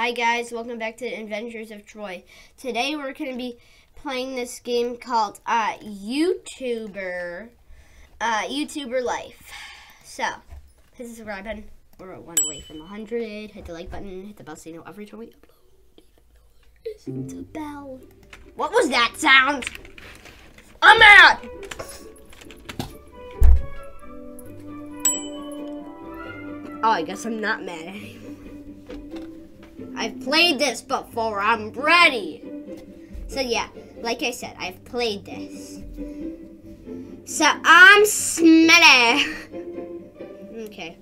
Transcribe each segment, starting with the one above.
Hi guys, welcome back to Adventures of Troy. Today we're going to be playing this game called uh, YouTuber, uh, YouTuber Life. So, hit the subscribe button. We're one away from 100. Hit the like button, hit the bell so you know every time we upload. It's a bell. What was that sound? I'm mad! Oh, I guess I'm not mad anymore. I've played this before. I'm ready. So yeah, like I said, I've played this. So I'm smelly. Okay.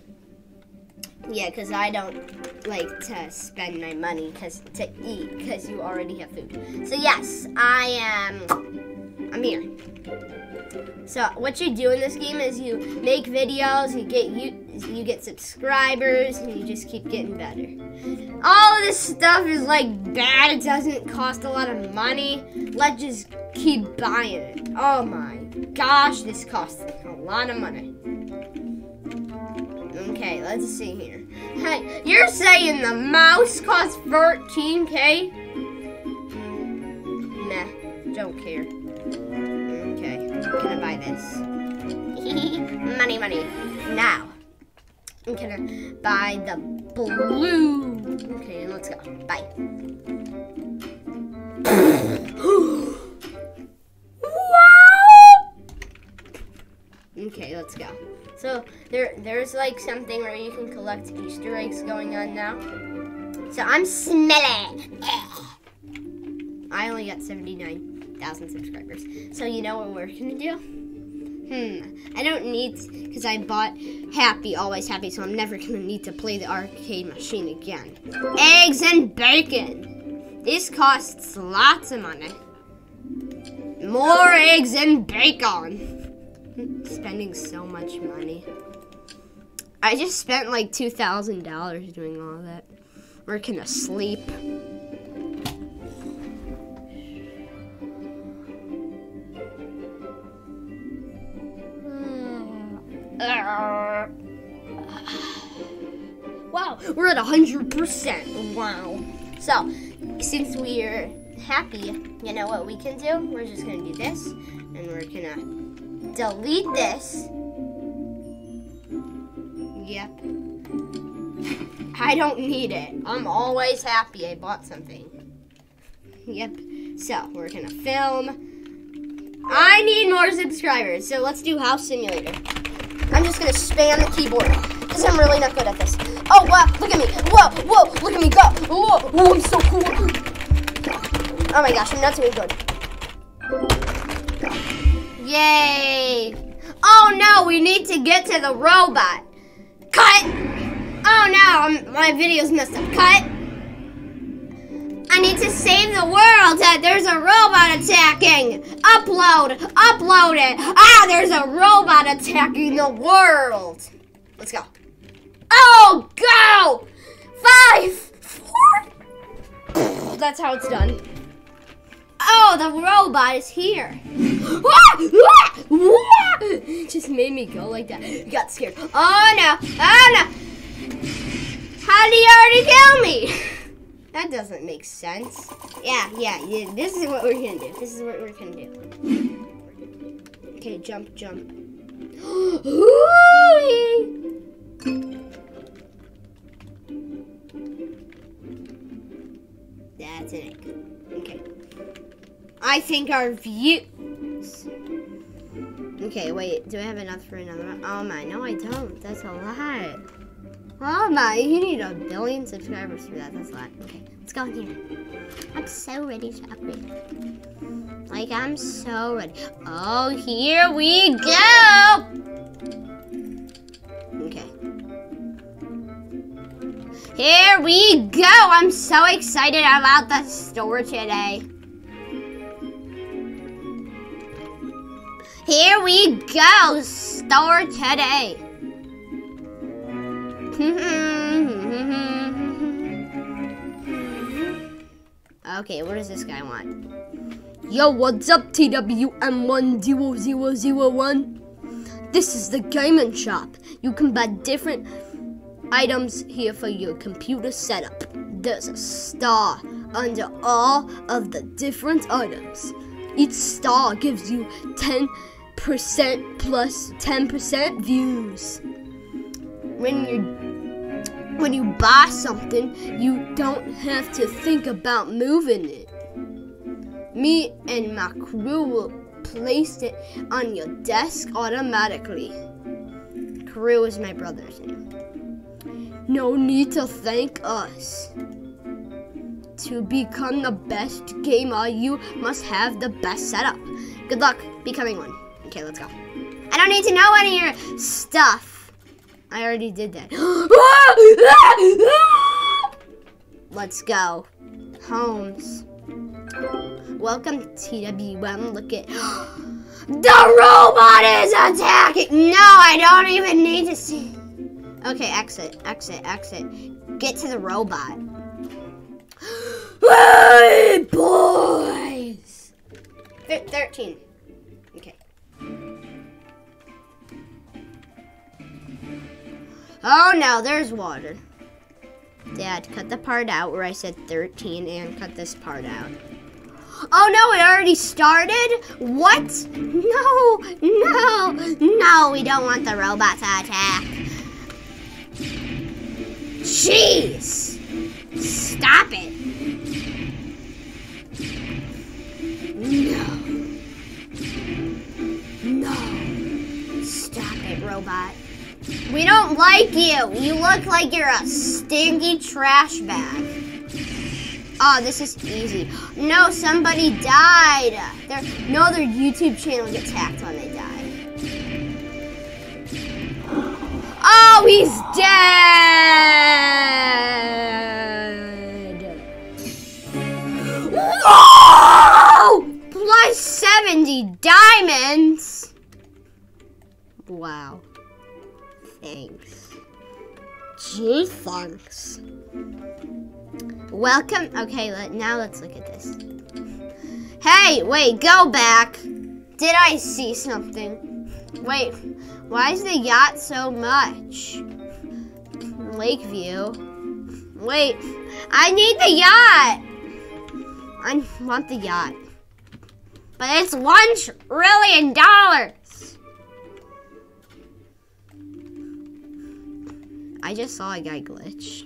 Yeah, because I don't like to spend my money cause, to eat because you already have food. So yes, I am, I'm here. So what you do in this game is you make videos, you get you you get subscribers, and you just keep getting better. All this stuff is like bad. It doesn't cost a lot of money. Let's just keep buying it. Oh my gosh, this costs a lot of money. Okay, let's see here. Hey, you're saying the mouse costs 13k? Nah, don't care. Okay, I'm gonna buy this. money, money. Now, I'm gonna buy the blue. Okay, let's go. Bye. Okay, let's go. So there, there's like something where you can collect Easter eggs going on now. So I'm smelling. I only got 79,000 subscribers. So you know what we're gonna do? Hmm, I don't need, because I bought Happy, Always Happy, so I'm never gonna need to play the arcade machine again. Eggs and bacon. This costs lots of money. More eggs and bacon. Spending so much money. I just spent like $2,000 doing all that. We're gonna sleep. Wow, we're at 100%. Wow. So, since we're happy, you know what we can do? We're just gonna do this, and we're gonna delete this. Yep. I don't need it. I'm always happy I bought something. Yep. So, we're gonna film. I need more subscribers, so let's do House Simulator. I'm just gonna spam the keyboard because I'm really not good at this. Oh wow, look at me. Whoa, whoa, look at me go. Whoa, whoa, I'm so cool. Oh my gosh, I'm not doing good. Yay. Oh no, we need to get to the robot. Cut. Oh no, I'm, my video's messed up. Cut. Need to save the world. Uh, there's a robot attacking. Upload. Upload it. Ah, there's a robot attacking the world. Let's go. Oh, go! Five, four. That's how it's done. Oh, the robot is here. Just made me go like that. Got scared. Oh no! Oh no! How did he already kill me? That doesn't make sense. Yeah, yeah, yeah, this is what we're gonna do. This is what we're gonna do. Okay, jump, jump. That's an egg. Okay. I think our views. Okay, wait. Do I have enough for another one? Oh my, no, I don't. That's a lot. Oh my, you need a billion subscribers for that. That's a lot. Okay, let's go in here. I'm so ready to upgrade. Like, I'm so ready. Oh, here we go! Okay. Here we go! I'm so excited about the store today. Here we go! Store today. Mm-hmm. okay, what does this guy want? Yo, what's up, TWM10001? This is the gaming shop. You can buy different items here for your computer setup. there's a star under all of the different items. Each star gives you 10% plus 10% views. When you when you buy something, you don't have to think about moving it. Me and my crew will place it on your desk automatically. Crew is my brother's name. No need to thank us. To become the best gamer, you must have the best setup. Good luck becoming one. Okay, let's go. I don't need to know any of your stuff. I already did that. Let's go. Homes. Welcome to TWM. Look at the robot is attacking. No, I don't even need to see. Okay, exit, exit, exit. Get to the robot. Hey, boys. Th 13. Oh no, there's water. Dad, cut the part out where I said 13 and cut this part out. Oh no, it already started? What? No, no, no, we don't want the robot to attack. Jeez! Stop it. No. No. Stop it, robot. We don't like you. You look like you're a stinky trash bag. Oh, this is easy. No, somebody died. No, their YouTube channel gets hacked when they die. Oh, he's dead. Whoa! Plus 70 diamonds. Wow. Thanks. Gee, thanks. Welcome. Okay, let, now let's look at this. Hey, wait, go back. Did I see something? Wait, why is the yacht so much? Lakeview. Wait, I need the yacht. I want the yacht. But it's one trillion dollars. I just saw a guy glitch.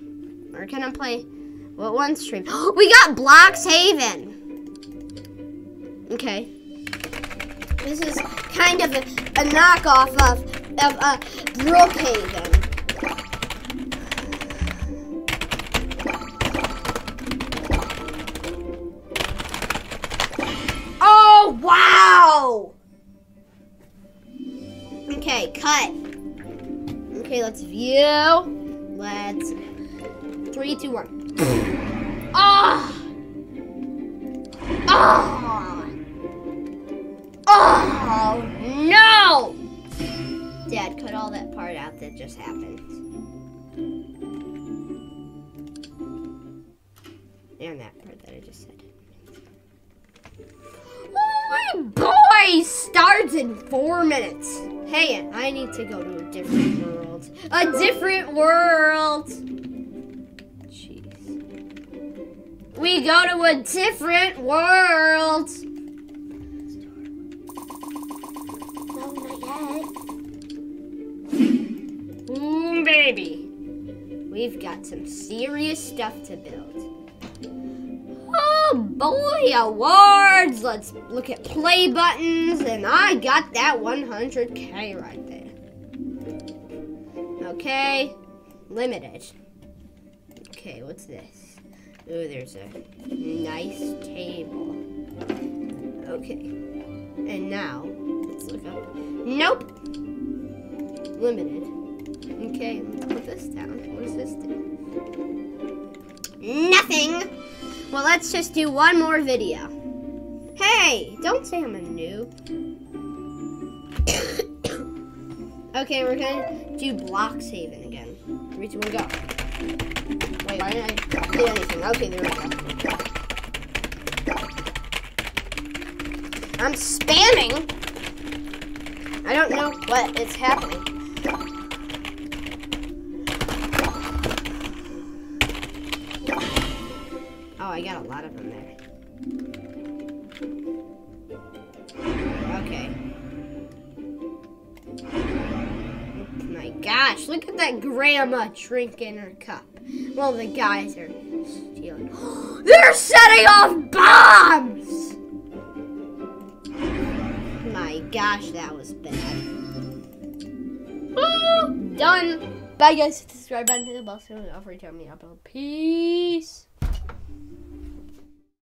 Or can I play what one stream? we got Blocks Bloxhaven. Okay. This is kind of a, a knockoff of, of uh, Brookhaven. Let's view. Let's. Three, two, one. Ah! Oh! Oh! Oh! No! Dad, cut all that part out that just happened. And that part that I just said. Oh boy! Starts in four minutes. Hey, I need to go to a different world. A different world! Jeez. We go to a different world! No, not yet. Ooh, baby. We've got some serious stuff to build. Boy, awards! Let's look at play buttons, and I got that 100k right there. Okay, limited. Okay, what's this? Oh, there's a nice table. Okay, and now, let's look up. Nope! Limited. Okay, let's put this down. What does this do? Nothing! Well, let's just do one more video. Hey, don't say I'm a noob. okay, we're gonna do Bloxhaven again. Three, two, one, go. Wait, why didn't I hit anything? Okay, there we go. I'm spamming. I don't know what is happening. I got a lot of them there. Okay. Oh my gosh, look at that grandma drinking her cup. Well, the guys are stealing. They're setting off bombs! My gosh, that was bad. Woo! Done. Bye, guys. Subscribe button, hit the bell so you don't forget to me upload. Peace.